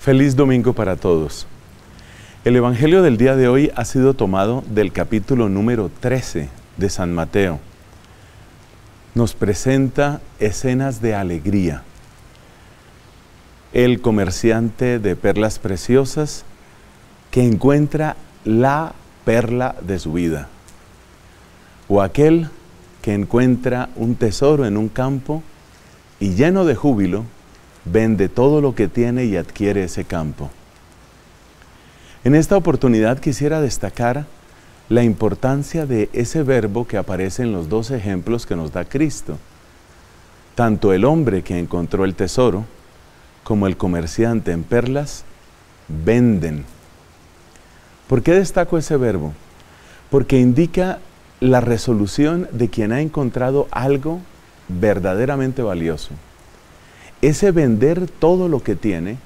Feliz domingo para todos. El Evangelio del día de hoy ha sido tomado del capítulo número 13 de San Mateo. Nos presenta escenas de alegría. El comerciante de perlas preciosas que encuentra la perla de su vida. O aquel que encuentra un tesoro en un campo y lleno de júbilo, vende todo lo que tiene y adquiere ese campo. En esta oportunidad quisiera destacar la importancia de ese verbo que aparece en los dos ejemplos que nos da Cristo. Tanto el hombre que encontró el tesoro como el comerciante en perlas venden. ¿Por qué destaco ese verbo? Porque indica la resolución de quien ha encontrado algo verdaderamente valioso. Ese vender todo lo que tiene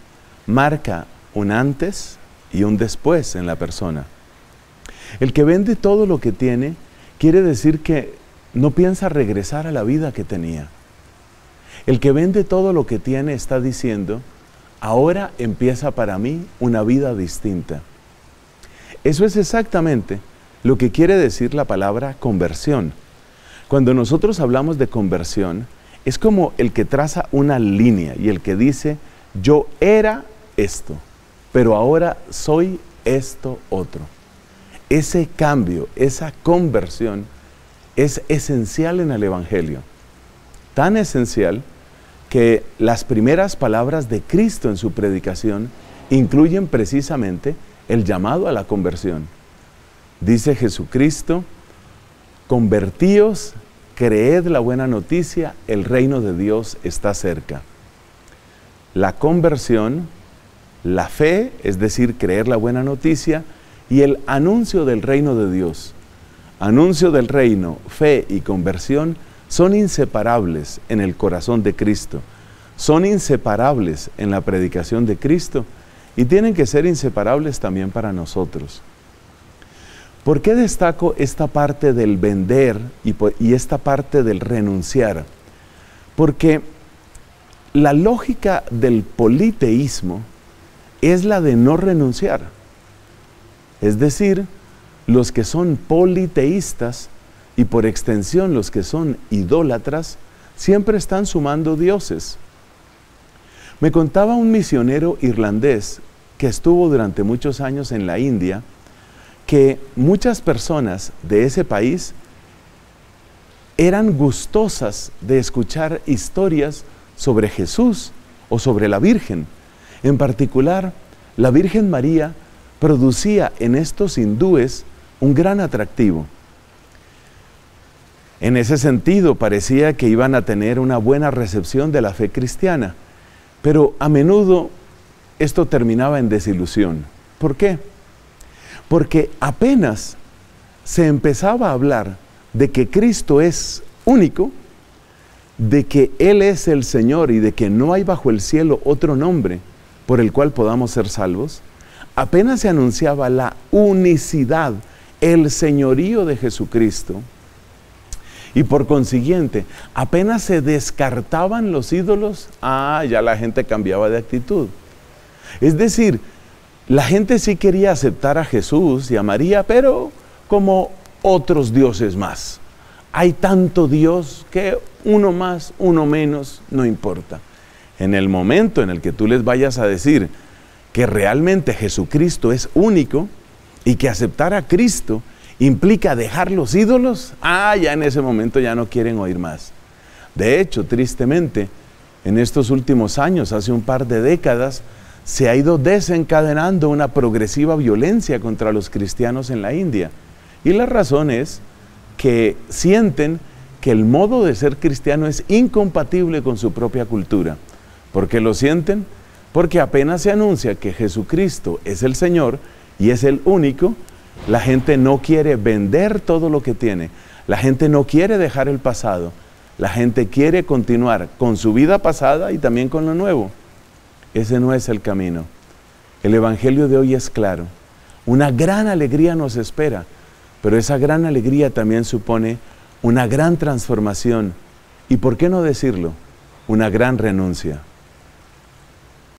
marca un antes y un después en la persona. El que vende todo lo que tiene quiere decir que no piensa regresar a la vida que tenía. El que vende todo lo que tiene está diciendo, ahora empieza para mí una vida distinta. Eso es exactamente lo que quiere decir la palabra conversión. Cuando nosotros hablamos de conversión, es como el que traza una línea y el que dice, yo era esto, pero ahora soy esto otro. Ese cambio, esa conversión es esencial en el Evangelio. Tan esencial que las primeras palabras de Cristo en su predicación incluyen precisamente el llamado a la conversión. Dice Jesucristo, convertíos creed la buena noticia, el reino de Dios está cerca. La conversión, la fe, es decir, creer la buena noticia, y el anuncio del reino de Dios. Anuncio del reino, fe y conversión son inseparables en el corazón de Cristo, son inseparables en la predicación de Cristo y tienen que ser inseparables también para nosotros. ¿Por qué destaco esta parte del vender y, esta parte del renunciar? Porque la lógica del politeísmo es la de no renunciar. Es decir, los que son politeístas y por extensión los que son idólatras, siempre están sumando dioses. Me contaba un misionero irlandés que estuvo durante muchos años en la India, que muchas personas de ese país eran gustosas de escuchar historias sobre Jesús o sobre la Virgen. En particular, la Virgen María producía en estos hindúes un gran atractivo. En ese sentido, parecía que iban a tener una buena recepción de la fe cristiana, pero a menudo esto terminaba en desilusión. ¿Por qué? Porque apenas se empezaba a hablar de que Cristo es único, de que Él es el Señor y de que no hay bajo el cielo otro nombre por el cual podamos ser salvos, apenas se anunciaba la unicidad, el señorío de Jesucristo, y por consiguiente, apenas se descartaban los ídolos, ah, ya la gente cambiaba de actitud. Es decir, la gente sí quería aceptar a Jesús y a María, pero como otros dioses más. Hay tanto Dios que uno más, uno menos, no importa. En el momento en el que tú les vayas a decir que realmente Jesucristo es único y que aceptar a Cristo implica dejar los ídolos, ah, ya en ese momento ya no quieren oír más. De hecho, tristemente, en estos últimos años, hace un par de décadas, se ha ido desencadenando una progresiva violencia contra los cristianos en la India. Y la razón es que sienten que el modo de ser cristiano es incompatible con su propia cultura. ¿Por qué lo sienten? Porque apenas se anuncia que Jesucristo es el Señor y es el único, la gente no quiere vender todo lo que tiene, la gente no quiere dejar el pasado, la gente quiere continuar con su vida pasada y también con lo nuevo. Ese no es el camino. El Evangelio de hoy es claro. Una gran alegría nos espera, pero esa gran alegría también supone una gran transformación y, ¿por qué no decirlo? Una gran renuncia.